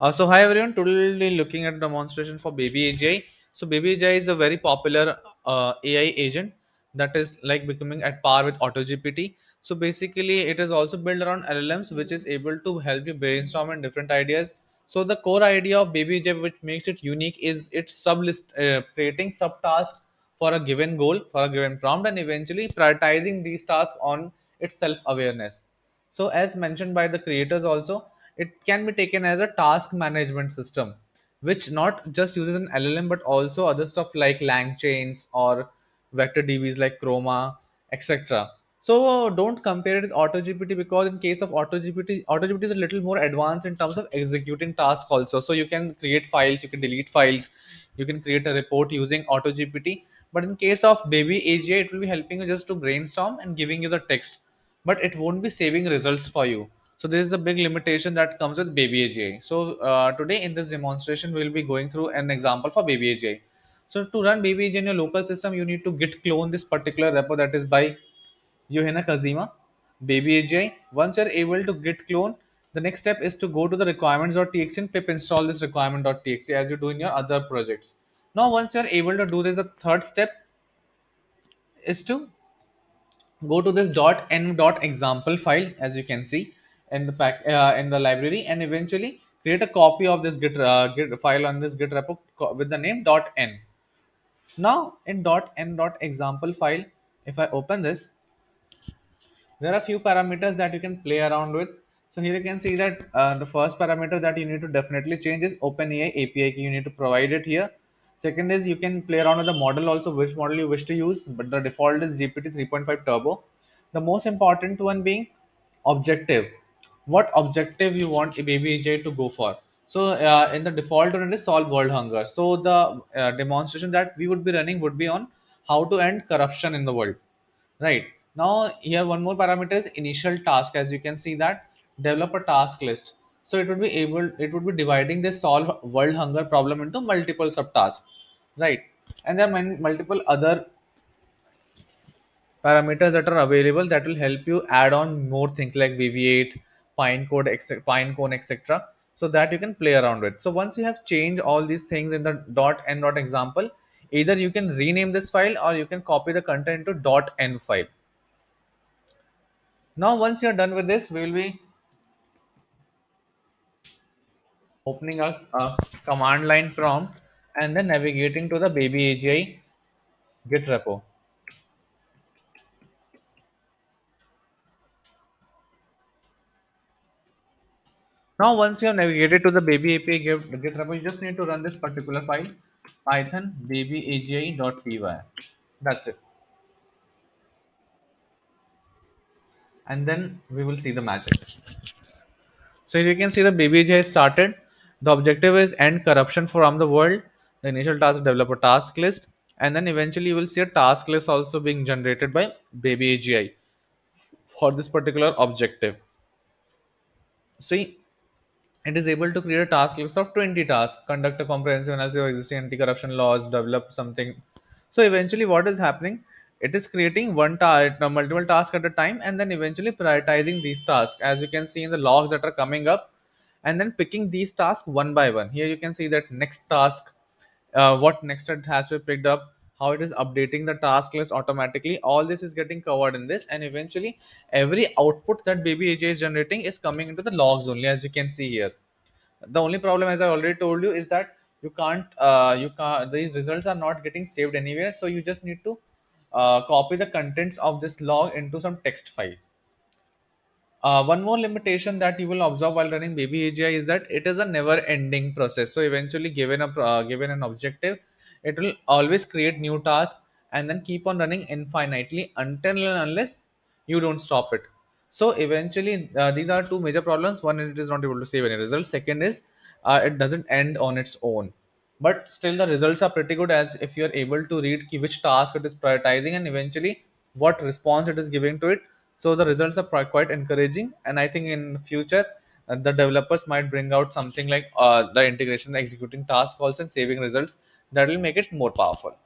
Uh, so hi everyone, today we'll be looking at demonstration for Baby AGI. So Baby AGI is a very popular uh, AI agent that is like becoming at par with AutoGPT. So basically it is also built around LLMs which is able to help you brainstorm on different ideas. So the core idea of Baby AGI which makes it unique is its sublist uh, creating subtasks for a given goal, for a given prompt and eventually prioritizing these tasks on its self-awareness. So, as mentioned by the creators, also, it can be taken as a task management system, which not just uses an LLM but also other stuff like LangChains or vector DBs like Chroma, etc. So, uh, don't compare it with AutoGPT because in case of AutoGPT, AutoGPT is a little more advanced in terms of executing tasks also. So, you can create files, you can delete files, you can create a report using AutoGPT. But in case of Baby AGI, it will be helping you just to brainstorm and giving you the text but it won't be saving results for you. So this is a big limitation that comes with Baby AGI. So uh, today in this demonstration, we'll be going through an example for Baby AGI. So to run Baby AGI in your local system, you need to git clone this particular repo that is by Yohei Nakajima, Baby AGI. Once you're able to git clone, the next step is to go to the requirements.txt and pip install this requirement.txt as you do in your other projects. Now, once you're able to do this, the third step is to go to this dot n example file as you can see in the pack uh, in the library and eventually create a copy of this git, uh, git file on this git repo with the name n. Now in n example file if i open this there are a few parameters that you can play around with. So here you can see that uh, the first parameter that you need to definitely change is openai api key. You need to provide it here. Second is you can play around with the model also which model you wish to use but the default is gpt 3.5 turbo. The most important one being objective what objective you want a baby AGI to go for so uh, in the default it is solve world hunger so the uh, demonstration that we would be running would be on how to end corruption in the world Right. Now here one more parameter is initial task. As you can see that develop a task list. So it would be able, it would be dividing the solve world hunger problem into multiple subtasks. Right. And there are many, multiple other parameters that are available that will help you add on more things like Weaviate, Pinecone, etc. Pinecone, etc. So that you can play around with. So once you have changed all these things in the dot n dot example, either you can rename this file or you can copy the content to dot n file Now, once you're done with this, we will be opening a, a command line prompt and then navigating to the baby AGI Git repo. Now, once you have navigated to the baby API Git, Git repo, you just need to run this particular file, python babyagi.py. That's it. And then we will see the magic. So you can see the baby has started. The objective is end corruption from the world. The initial task develop a task list, and then eventually you will see a task list also being generated by Baby AGI for this particular objective. See, it is able to create a task list of 20 tasks, conduct a comprehensive analysis of existing anti-corruption laws, develop something. So eventually, what is happening? It is creating one task, multiple tasks at a time, and then eventually prioritizing these tasks. As you can see in the logs that are coming up, and then picking these tasks one by one. Here you can see that next task, uh, what next has to be picked up, how it is updating the task list automatically. All this is getting covered in this, and eventually every output that Baby AGI is generating is coming into the logs only, as you can see here. The only problem, as I already told you, is that you can't, uh, you can't. These results are not getting saved anywhere, so you just need to uh, copy the contents of this log into some text file. Uh, one more limitation that you will observe while running Baby AGI is that it is a never-ending process. So eventually, given a uh, given an objective, it will always create new tasks and then keep on running infinitely until unless you don't stop it. So eventually, uh, these are two major problems. One, it is not able to save any results. Second is uh, it doesn't end on its own. But still, the results are pretty good as if you are able to read which task it is prioritizing and eventually what response it is giving to it so the results are quite encouraging and i think in future uh, the developers might bring out something like uh, the integration executing task calls and saving results that will make it more powerful